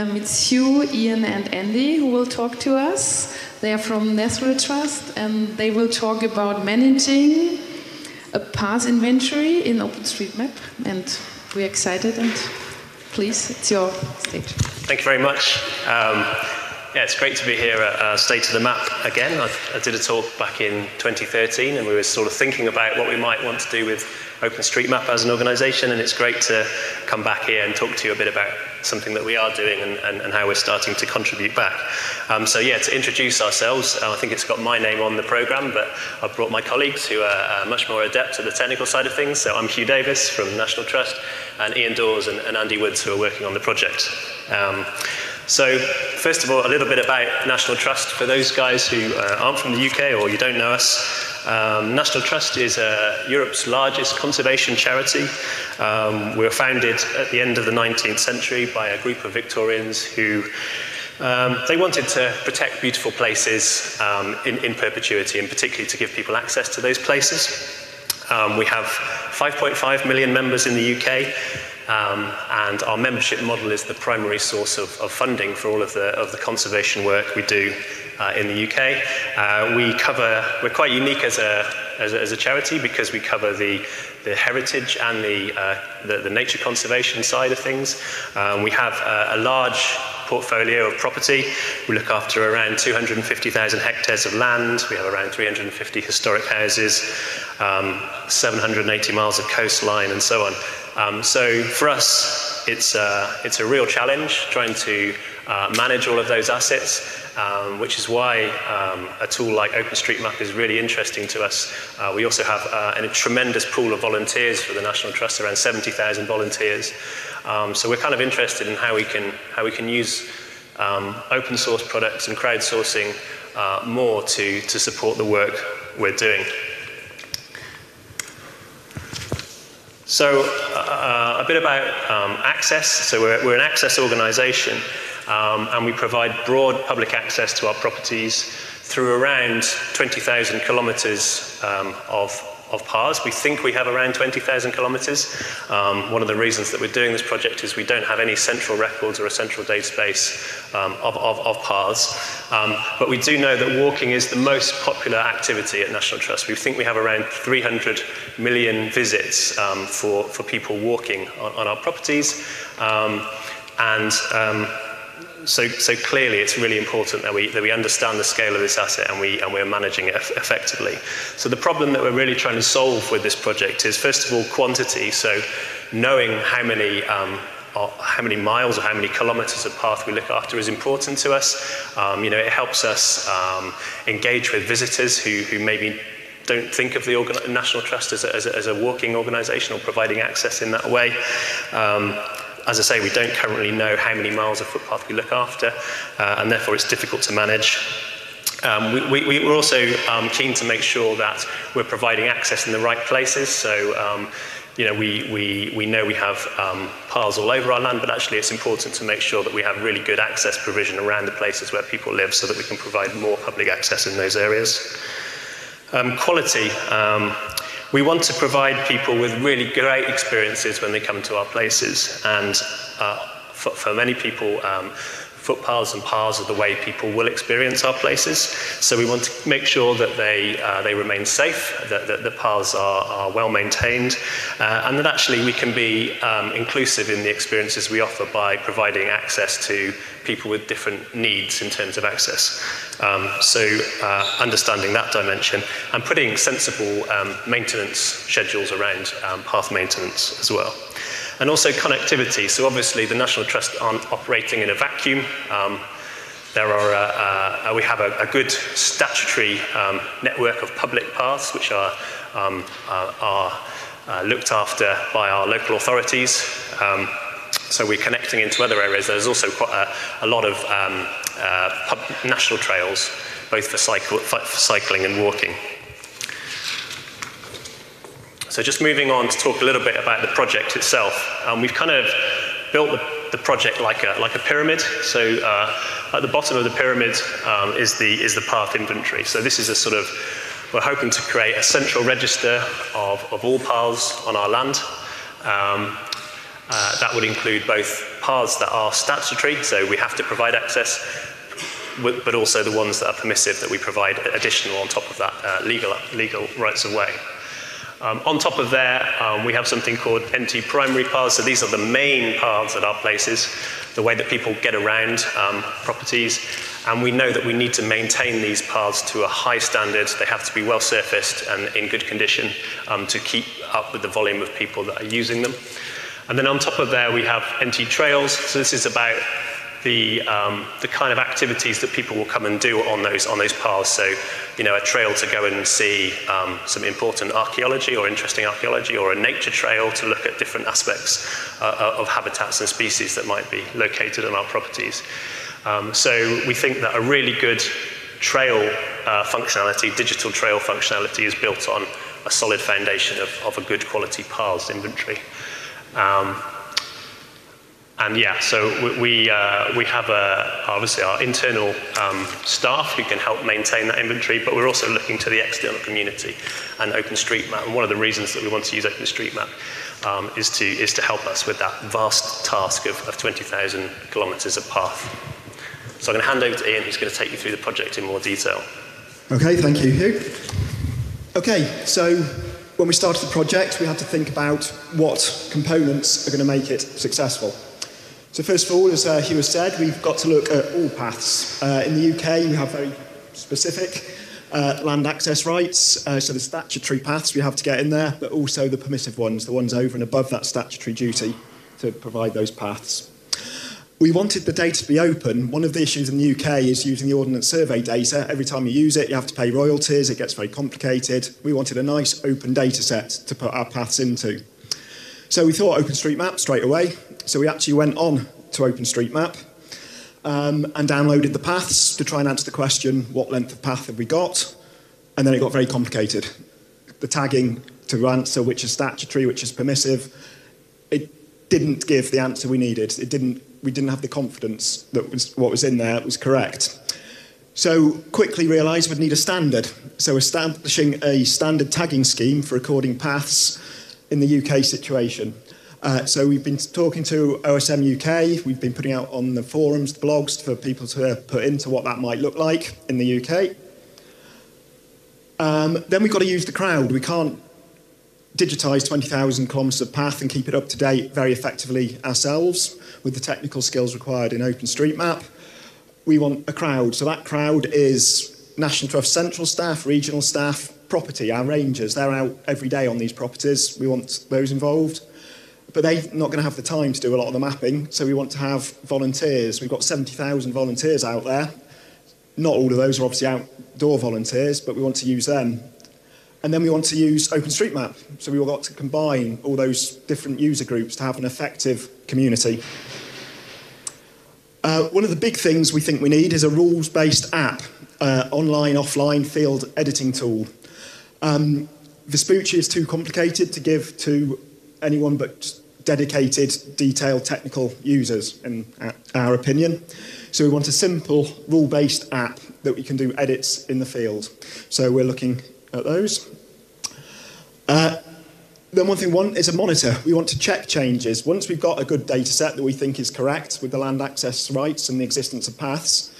Um, it's Huw, Ian, and Andy who will talk to us. They are from National Trust and they will talk about managing a path inventory in OpenStreetMap. And we're excited and please, it's your stage. Thank you very much. Um, yeah, it's great to be here at uh, State of the Map again. I, I, did a talk back in 2013 and we were sort of thinking about what we might want to do with OpenStreetMap as an organization and it's great to come back here and talk to you a bit about something that we are doing and, and, and how we're starting to contribute back. Um, so yeah, to introduce ourselves, uh, I think it's got my name on the program, but I've brought my colleagues who are uh, much more adept at the technical side of things. So I'm Huw Davies from National Trust and Ian Dawes and, and Andy Woods who are working on the project. Um, so, first of all, a little bit about National Trust. For those guys who uh, aren't from the UK or you don't know us, um, National Trust is uh, Europe's largest conservation charity. Um, we were founded at the end of the 19th century by a group of Victorians who um, they wanted to protect beautiful places um, in, in, perpetuity and particularly to give people access to those places. Um, we have 5.5 million members in the UK um, and our membership model is the primary source of, of, funding for all of the, of the conservation work we do uh, in the UK. Uh, we cover, we're quite unique as a, as a, as a, charity because we cover the, the heritage and the, uh, the, the, nature conservation side of things. Um, we have a, a large portfolio of property. We look after around 250,000 hectares of land. We have around 350 historic houses, um, 780 miles of coastline, and so on. Um, so for us, it's, uh, it's a real challenge trying to uh, manage all of those assets, um, which is why um, a tool like OpenStreetMap is really interesting to us. Uh, we also have uh, a tremendous pool of volunteers for the National Trust, around 70,000 volunteers. Um, so we're kind of interested in how we can, how we can use um, open source products and crowdsourcing uh, more to, to support the work we're doing. So uh, a bit about um, access. So we're, we're, an access organization um, and we provide broad public access to our properties through around 20,000 kilometers um, of of paths. We think we have around 20,000 kilometers. Um, one of the reasons that we're doing this project is we don't have any central records or a central database um, of, of, of, paths. Um, but we do know that walking is the most popular activity at National Trust. We think we have around 300 million visits um, for, for people walking on, on our properties. Um, and um, so, so clearly it's really important that we, that we understand the scale of this asset and, we, and we're managing it effectively. So the problem that we're really trying to solve with this project is, first of all, quantity. So knowing how many um, how many miles or how many kilometers of path we look after is important to us. Um, you know, it helps us um, engage with visitors who, who maybe don't think of the National Trust as a, as a, as a walking organization or providing access in that way. Um, as I say, we don't currently know how many miles of footpath we look after, uh, and therefore it's difficult to manage. Um, we, we, we're also um, keen to make sure that we're providing access in the right places. So, um, you know, we, we, we know we have um, paths all over our land, but actually it's important to make sure that we have really good access provision around the places where people live so that we can provide more public access in those areas. Um, quality. We want to provide people with really great experiences when they come to our places. And uh, for, for, many people, um, footpaths and paths are the way people will experience our places. So we want to make sure that they, uh, they remain safe, that, that the paths are, are well maintained, uh, and that actually we can be um, inclusive in the experiences we offer by providing access to people with different needs in terms of access. Um, so uh, understanding that dimension and putting sensible um, maintenance schedules around um, path maintenance as well. And also connectivity. So obviously the National Trust aren't operating in a vacuum. Um, there are, uh, uh, we have a, a good statutory um, network of public paths which are, um, uh, are uh, looked after by our local authorities. Um, so we're connecting into other areas. There's also quite a, a lot of um, uh, national trails, both for, cycle, for cycling and walking. So just moving on to talk a little bit about the project itself. Um, we've kind of built the, the, project like a, like a pyramid. So uh, at the bottom of the pyramid um, is, the, is the path inventory. So this is a sort of, we're hoping to create a central register of, of all paths on our land. Um, uh, that would include both paths that are statutory, so we have to provide access, but also the ones that are permissive that we provide additional on top of that uh, legal, legal rights of way. Um, on top of there, um, we have something called NT primary paths. So these are the main paths at our places, the way that people get around um, properties. And we know that we need to maintain these paths to a high standard. They have to be well surfaced and in good condition um, to keep up with the volume of people that are using them. And then on top of there, we have NT trails. So this is about the, um, the kind of activities that people will come and do on those, on those paths. So, you know, a trail to go and see um, some important archaeology or interesting archaeology, or a nature trail to look at different aspects uh, of habitats and species that might be located on our properties. Um, so we think that a really good trail uh, functionality, digital trail functionality, is built on a solid foundation of, of a good quality paths inventory. Um, and yeah, so we, we, uh, we have a, obviously our internal um, staff who can help maintain that inventory, but we're also looking to the external community and OpenStreetMap. And one of the reasons that we want to use OpenStreetMap um, is, to, is to help us with that vast task of, of 20,000 kilometres of path. So I'm going to hand over to Ian, who's going to take you through the project in more detail. Okay, thank you, Huw. Okay, so when we started the project, we had to think about what components are going to make it successful. So first of all, as uh, Huw has said, we've got to look at all paths. Uh, in the UK, we have very specific uh, land access rights, uh, so the statutory paths we have to get in there, but also the permissive ones, the ones over and above that statutory duty to provide those paths. We wanted the data to be open. One of the issues in the UK is using the Ordnance Survey data. Every time you use it, you have to pay royalties. It gets very complicated. We wanted a nice open data set to put our paths into. So we thought OpenStreetMap straight away. So we actually went on to OpenStreetMap um, and downloaded the paths to try and answer the question, what length of path have we got? And then it got very complicated. The tagging to answer which is statutory, which is permissive, it didn't give the answer we needed. It didn't, we didn't have the confidence that was, what was in there was correct. So quickly realised we'd need a standard. So establishing a standard tagging scheme for recording paths in the UK situation. Uh, so we've been talking to OSM UK, we've been putting out on the forums, the blogs for people to put into what that might look like in the UK. Um, then we've got to use the crowd. We can't digitise 20,000 kilometres of path and keep it up to date very effectively ourselves with the technical skills required in OpenStreetMap. We want a crowd. So that crowd is National Trust central staff, regional staff, property, our rangers, they're out every day on these properties. We want those involved. But they're not going to have the time to do a lot of the mapping, so we want to have volunteers. We've got 70,000 volunteers out there. Not all of those are obviously outdoor volunteers, but we want to use them. And then we want to use OpenStreetMap. So we've got to combine all those different user groups to have an effective community. Uh, one of the big things we think we need is a rules-based app, uh, online, offline field editing tool. Um, Vespucci is too complicated to give to anyone but dedicated, detailed technical users, in our opinion. So we want a simple, rule-based app that we can do edits in the field. So we're looking at those. Uh, then one thing is a monitor. We want to check changes. Once we've got a good data set that we think is correct with the land access rights and the existence of paths,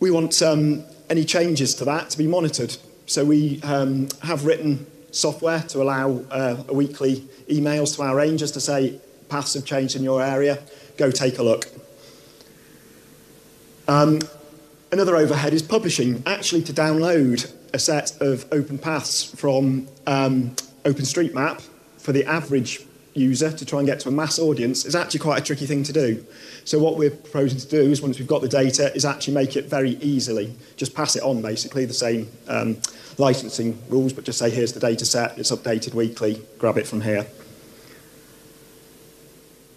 we want um, any changes to that to be monitored so we um, have written software to allow uh, weekly emails to our rangers to say paths have changed in your area, go take a look. Um, another overhead is publishing, actually to download a set of open paths from um, OpenStreetMap for the average user to try and get to a mass audience is actually quite a tricky thing to do. So what we're proposing to do is once we've got the data is actually make it very easily, just pass it on basically, the same um, licensing rules, but just say here's the data set, it's updated weekly, grab it from here.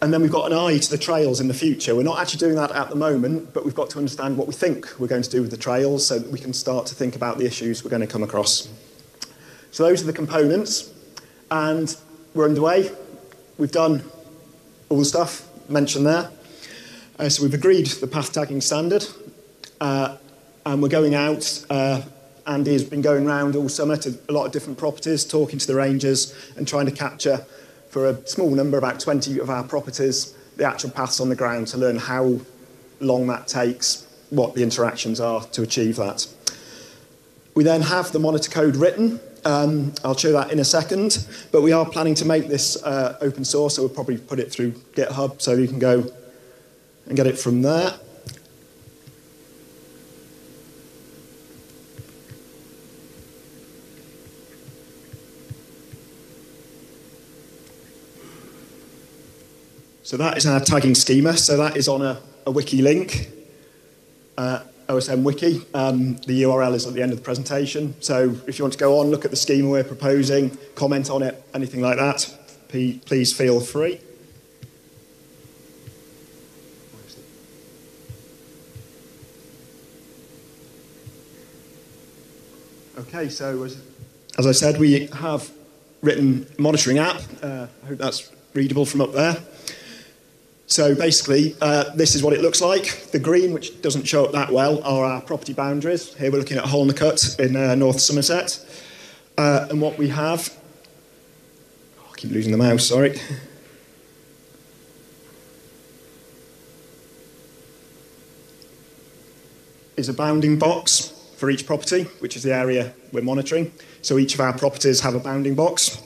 And then we've got an eye to the trails in the future. We're not actually doing that at the moment, but we've got to understand what we think we're going to do with the trails so that we can start to think about the issues we're going to come across. So those are the components, and we're underway. We've done all the stuff mentioned there. Uh, so we've agreed the path tagging standard, uh, and we're going out. Uh, Andy has been going around all summer to a lot of different properties, talking to the rangers and trying to capture for a small number, about 20 of our properties, the actual paths on the ground to learn how long that takes, what the interactions are to achieve that. We then have the monitor code written. Um, I'll show that in a second, but we are planning to make this uh, open source, so we'll probably put it through GitHub so you can go and get it from there. So that is our tagging schema. So that is on a, a wiki link, uh, OSM wiki. Um, the URL is at the end of the presentation. So if you want to go on, look at the schema we're proposing, comment on it, anything like that, please feel free. Okay, so as, as I said, we have written monitoring app. Uh, I hope that's readable from up there. So basically, uh, this is what it looks like. The green, which doesn't show up that well, are our property boundaries. Here we're looking at Holnicote in uh, North Somerset. Uh, and what we have, oh, I keep losing the mouse, sorry. is a bounding box for each property, which is the area we're monitoring. So each of our properties have a bounding box.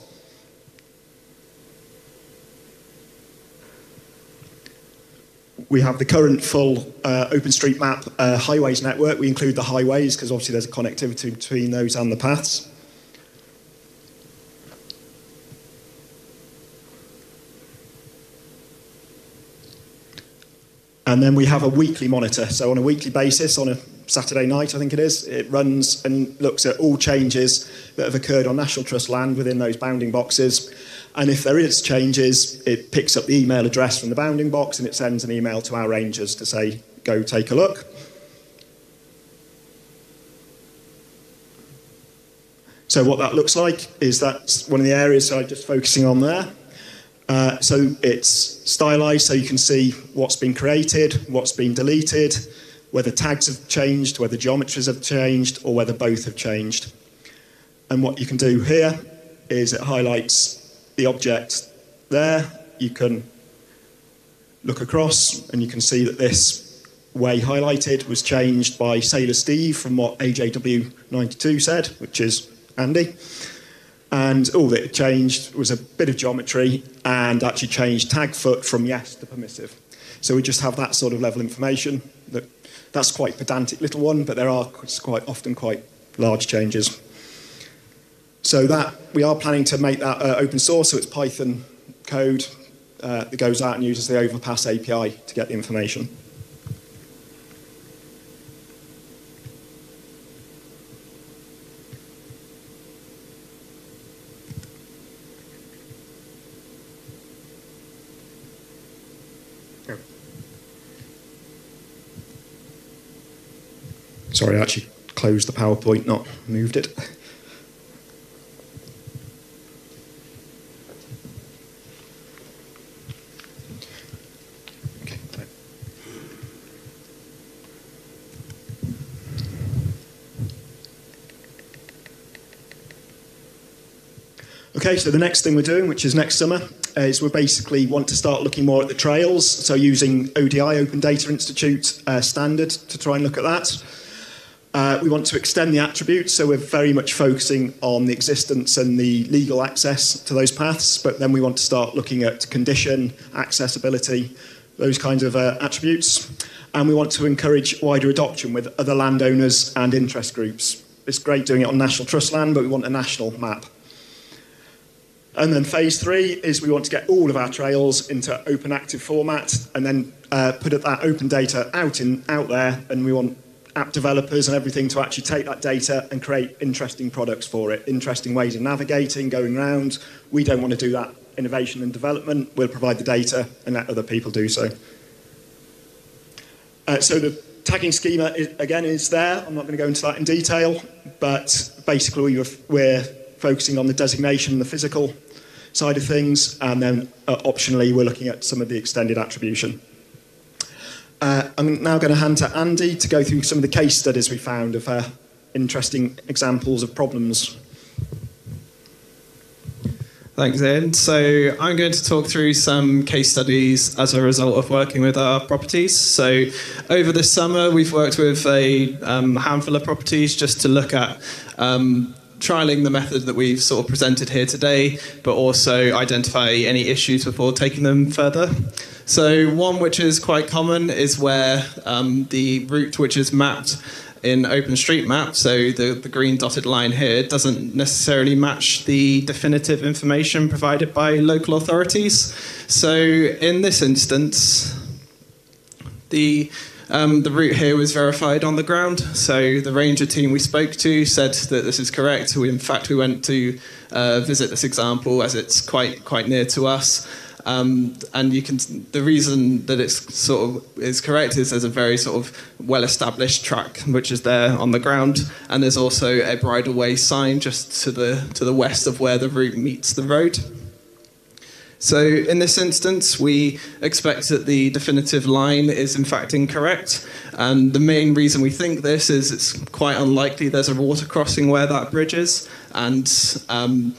We have the current full uh, OpenStreetMap uh, highways network. We include the highways because obviously there's a connectivity between those and the paths. And then we have a weekly monitor. So on a weekly basis, on a Saturday night, I think it is, it runs and looks at all changes that have occurred on National Trust land within those bounding boxes and if there is changes, it picks up the email address from the bounding box and it sends an email to our rangers to say, go take a look. So what that looks like is that's one of the areas I'm just focusing on there. Uh, so it's stylized so you can see what's been created, what's been deleted, whether tags have changed, whether geometries have changed, or whether both have changed. And what you can do here is it highlights the object there, you can look across and you can see that this way highlighted was changed by Sailor Steve from what AJW92 said, which is Andy. And all that changed was a bit of geometry and actually changed tag foot from yes to permissive. So we just have that sort of level information. That, that's quite pedantic little one, but there are quite often quite large changes. So that we are planning to make that uh, open source, so it's Python code uh, that goes out and uses the Overpass API to get the information. Sorry, I actually closed the PowerPoint, not moved it. Okay, so the next thing we're doing, which is next summer, is we basically want to start looking more at the trails, so using ODI, Open Data Institute uh, standard to try and look at that. Uh, we want to extend the attributes, so we're very much focusing on the existence and the legal access to those paths, but then we want to start looking at condition, accessibility, those kinds of uh, attributes. And we want to encourage wider adoption with other landowners and interest groups. It's great doing it on national trust land, but we want a national map. And then phase three is we want to get all of our trails into open active format and then uh, put that open data out, in, out there. And we want app developers and everything to actually take that data and create interesting products for it, interesting ways of navigating, going around. We don't want to do that innovation and development. We'll provide the data and let other people do so. Uh, so the tagging schema, is, again, is there. I'm not going to go into that in detail, but basically we're, focusing on the designation and the physical side of things, and then uh, optionally we're looking at some of the extended attribution. Uh, I'm now going to hand to Andy to go through some of the case studies we found of uh, interesting examples of problems. Thanks, Ian. So I'm going to talk through some case studies as a result of working with our properties. So over this summer, we've worked with a um, handful of properties just to look at um, trialing the method that we've sort of presented here today, but also identify any issues before taking them further. So one which is quite common is where um, the route which is mapped in OpenStreetMap, so the, the green dotted line here, doesn't necessarily match the definitive information provided by local authorities. So in this instance, the um, the route here was verified on the ground, so the ranger team we spoke to said that this is correct. We, in fact, we went to uh, visit this example as it's quite quite near to us. Um, and you can the reason that it's sort of is correct is there's a very sort of well established track which is there on the ground and there's also a bridleway sign just to the to the west of where the route meets the road so in this instance, we expect that the definitive line is in fact incorrect. And the main reason we think this is it's quite unlikely there's a water crossing where that bridge is. And um,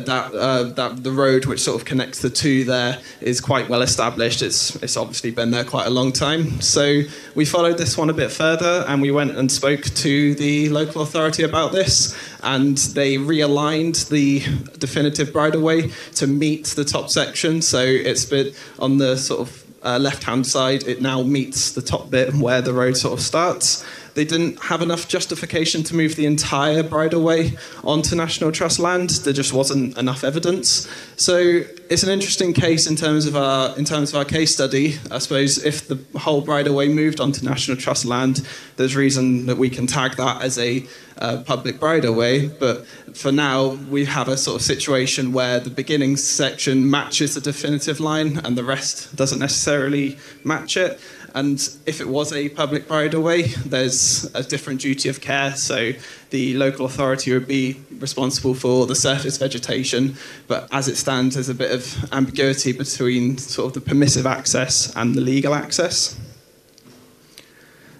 that, uh, that the road which sort of connects the two there is quite well established. It's, it's obviously been there quite a long time. So we followed this one a bit further and we went and spoke to the local authority about this and they realigned the definitive bridleway to meet the top section. So it's been on the sort of uh, left hand side, it now meets the top bit where the road sort of starts. They didn't have enough justification to move the entire bridleway onto National Trust land. There just wasn't enough evidence. So it's an interesting case in terms of our in terms of our case study. I suppose if the whole bridleway moved onto National Trust land, there's reason that we can tag that as a uh, public bridleway. But for now, we have a sort of situation where the beginning section matches the definitive line and the rest doesn't necessarily match it. And if it was a public bridleway, there's a different duty of care. So the local authority would be responsible for the surface vegetation. But as it stands, there's a bit of ambiguity between sort of the permissive access and the legal access.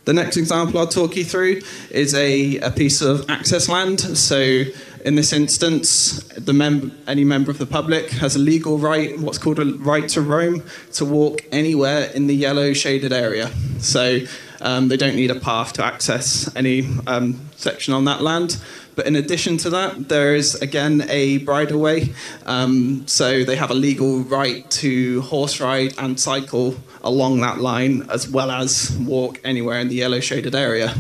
The next example I'll talk you through is a, a piece of access land. So in this instance, mem- any member of the public has a legal right, what's called a right to roam, to walk anywhere in the yellow shaded area. So um, they don't need a path to access any um, section on that land. But in addition to that, there is again a bridleway. Um, so they have a legal right to horse ride and cycle along that line, as well as walk anywhere in the yellow shaded area.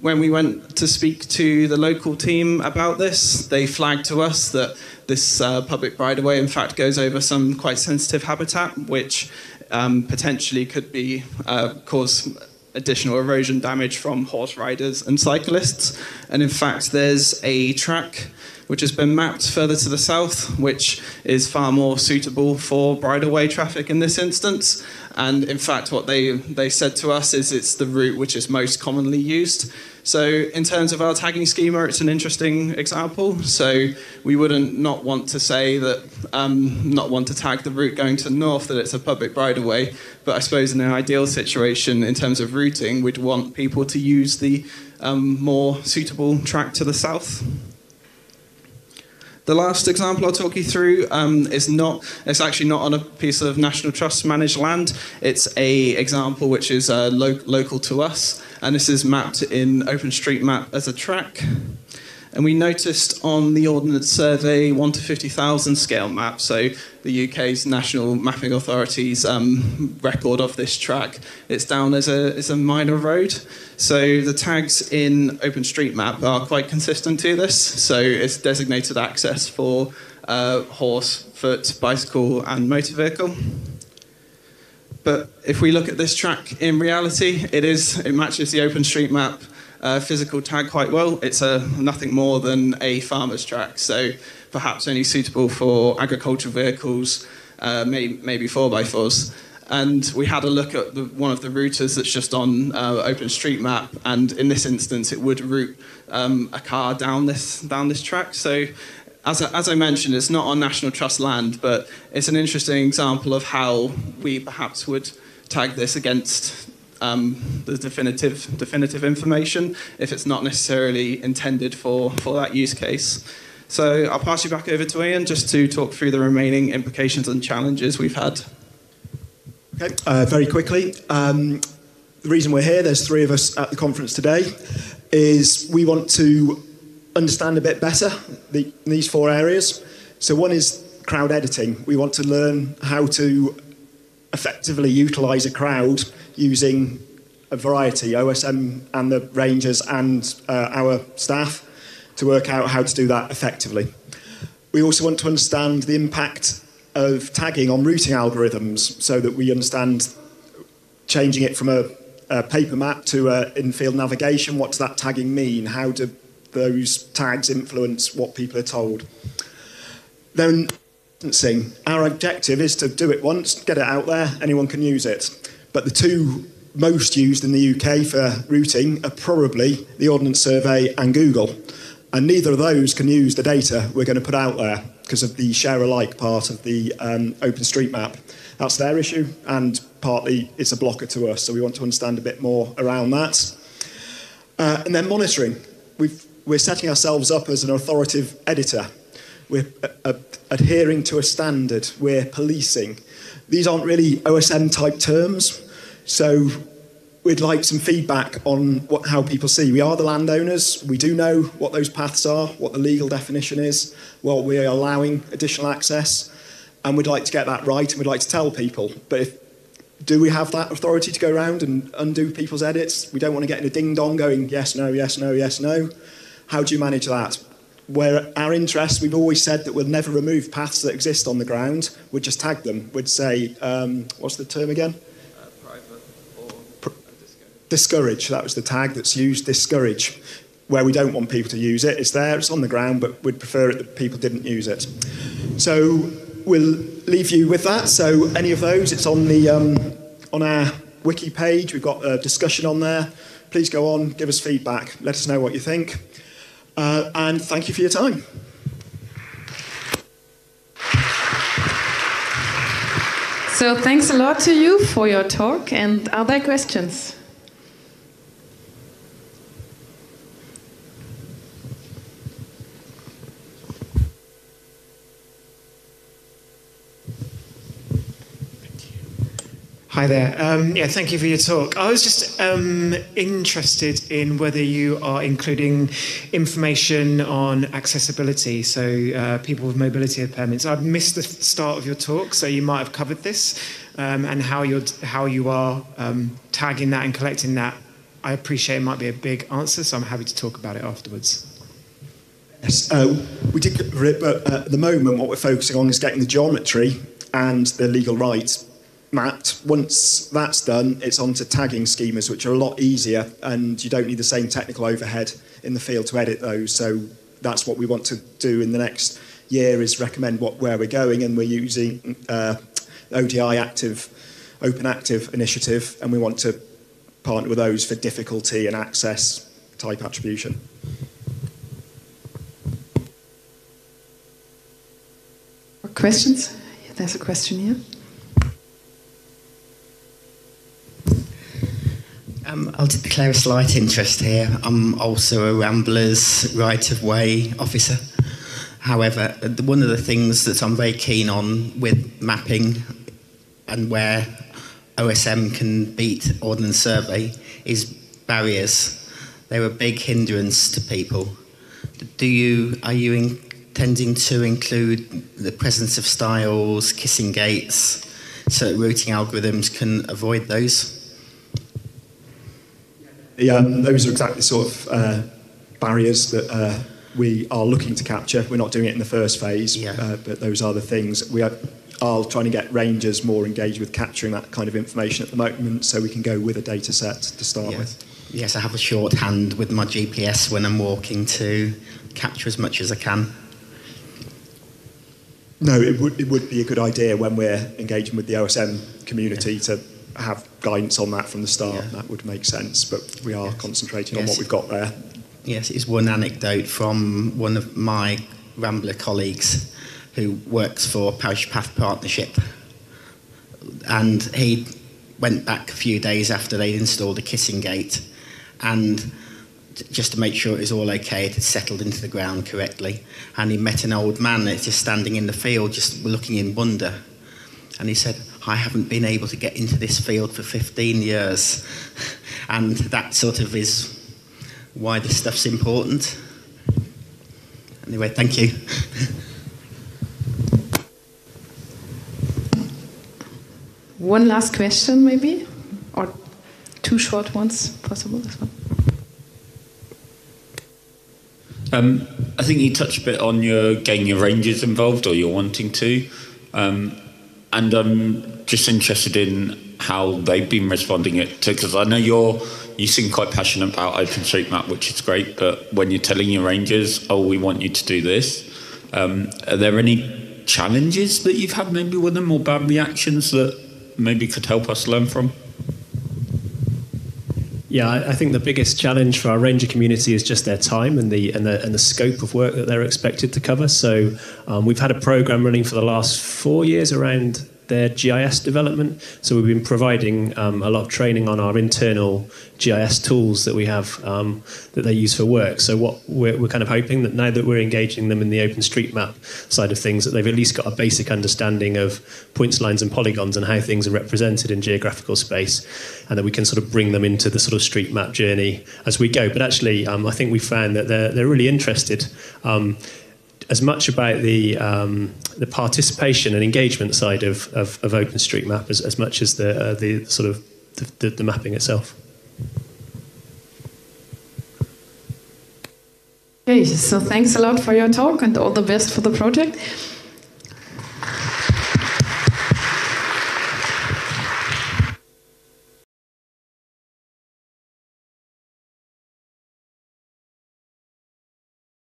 When we went to speak to the local team about this, they flagged to us that this uh, public bridleway, in fact, goes over some quite sensitive habitat, which um, potentially could be uh, cause additional erosion damage from horse riders and cyclists. And in fact, there's a track which has been mapped further to the south, which is far more suitable for bridleway traffic in this instance. And in fact, what they, they said to us is it's the route which is most commonly used. So in terms of our tagging schema, it's an interesting example. So we wouldn't not want to say that, um, not want to tag the route going to north that it's a public right-of-way, but I suppose in an ideal situation in terms of routing, we'd want people to use the um, more suitable track to the south. The last example I'll talk you through um, is not, it's actually not on a piece of National Trust managed land. It's a example which is uh, lo local to us, and this is mapped in OpenStreetMap as a track. And we noticed on the Ordnance Survey 1 to 50,000 scale map, so the UK's National Mapping Authority's um, record of this track, it's down as a, as a minor road. So the tags in OpenStreetMap are quite consistent to this. So it's designated access for uh, horse, foot, bicycle, and motor vehicle. But if we look at this track in reality, it is it matches the OpenStreetMap uh, physical tag quite well. It's a, nothing more than a farmer's track, so perhaps only suitable for agricultural vehicles, uh, maybe, maybe 4x4s. And we had a look at the, one of the routers that's just on uh, OpenStreetMap, and in this instance, it would route um, a car down this down this track. So, as I, as I mentioned, it's not on National Trust land, but it's an interesting example of how we perhaps would tag this against um, the definitive definitive information if it's not necessarily intended for for that use case. So I'll pass you back over to Ian just to talk through the remaining implications and challenges we've had. Okay, uh, very quickly. Um, the reason we're here, there's three of us at the conference today, is we want to understand a bit better the, these four areas. So one is crowd editing. We want to learn how to effectively utilize a crowd using a variety, OSM and the rangers and uh, our staff, to work out how to do that effectively. We also want to understand the impact of tagging on routing algorithms so that we understand changing it from a, a paper map to in-field navigation. What does that tagging mean? How do those tags influence what people are told? Then our objective is to do it once, get it out there, anyone can use it. But the two most used in the UK for routing are probably the Ordnance Survey and Google. And neither of those can use the data we're going to put out there because of the share alike part of the um, OpenStreetMap. That's their issue, and partly it's a blocker to us, so we want to understand a bit more around that. Uh, and then monitoring. We've, we're setting ourselves up as an authoritative editor. We're uh, adhering to a standard. We're policing. These aren't really OSM type terms, so we'd like some feedback on what, how people see. We are the landowners. We do know what those paths are, what the legal definition is, what we are allowing additional access, and we'd like to get that right and we'd like to tell people. But if, do we have that authority to go around and undo people's edits? We don't want to get in a ding dong going yes, no, yes, no, yes, no. How do you manage that? Where our interest, we've always said that we'll never remove paths that exist on the ground. We'd just tag them. We'd say, um, what's the term again? Discourage. That was the tag that's used, discourage, where we don't want people to use it. It's there, it's on the ground, but we'd prefer it that people didn't use it. So we'll leave you with that. So any of those, it's on the um, on our wiki page. We've got a discussion on there. Please go on, give us feedback, let us know what you think, uh, and thank you for your time. So thanks a lot to you for your talk. And are there questions? Hi there. Um, yeah, thank you for your talk. I was just um, interested in whether you are including information on accessibility, so uh, people with mobility impairments. I've missed the start of your talk, so you might have covered this, um, and how you're how you are um, tagging that and collecting that. I appreciate it might be a big answer, so I'm happy to talk about it afterwards. Yes, uh, we did, but uh, at the moment, what we're focusing on is getting the geometry and the legal rights mapped. Once that's done, it's on to tagging schemas, which are a lot easier, and you don't need the same technical overhead in the field to edit those. So that's what we want to do in the next year is recommend what where we're going, and we're using uh, ODI Active, Open Active initiative, and we want to partner with those for difficulty and access type attribution. Questions? There's a question here. Um, I'll declare a slight interest here. I'm also a Ramblers right of way officer. However, one of the things that I'm very keen on with mapping and where OSM can beat Ordnance Survey is barriers. They're a big hindrance to people. Do you are you intending to include the presence of stiles, kissing gates, so that routing algorithms can avoid those? Yeah, um, those are exactly the sort of uh, barriers that uh, we are looking to capture. We're not doing it in the first phase, yeah. uh, but those are the things we are, are trying to get rangers more engaged with capturing that kind of information at the moment, so we can go with a data set to start yes. with. Yes, I have a shorthand with my GPS when I'm walking to capture as much as I can. No, it would, it would be a good idea when we're engaging with the OSM community yeah. to have guidance on that from the start. Yeah. That would make sense, but we are yes. concentrating yes. on what we've got there. Yes, it's one anecdote from one of my Rambler colleagues who works for Parish Path Partnership. And he went back a few days after they'd installed a kissing gate and just to make sure it was all okay, it had settled into the ground correctly. And he met an old man that's just standing in the field, just looking in wonder. And he said, I haven't been able to get into this field for 15 years. And that sort of is why this stuff's important. Anyway, thank you. One last question, maybe? Or two short ones, possible as well? Um, I think you touched a bit on your getting your rangers involved, or you're wanting to, um, and I'm just interested in how they've been responding it to because I know you're you seem quite passionate about OpenStreetMap, which is great. But when you're telling your rangers, "Oh, we want you to do this," um, are there any challenges that you've had maybe with them, or bad reactions that maybe could help us learn from? Yeah, I think the biggest challenge for our ranger community is just their time and the and the and the scope of work that they're expected to cover. So um, we've had a program running for the last four years around their GIS development. So we've been providing um, a lot of training on our internal GIS tools that we have um, that they use for work. So what we're, we're, kind of hoping that now that we're engaging them in the OpenStreetMap side of things, that they've at least got a basic understanding of points, lines, and polygons and how things are represented in geographical space, and that we can sort of bring them into the sort of street map journey as we go. But actually, um, I think we found that they're they're really interested. As much about the um, the participation and engagement side of, of, of OpenStreetMap as, as much as the uh, the sort of the, the, the mapping itself. Okay, so thanks a lot for your talk and all the best for the project.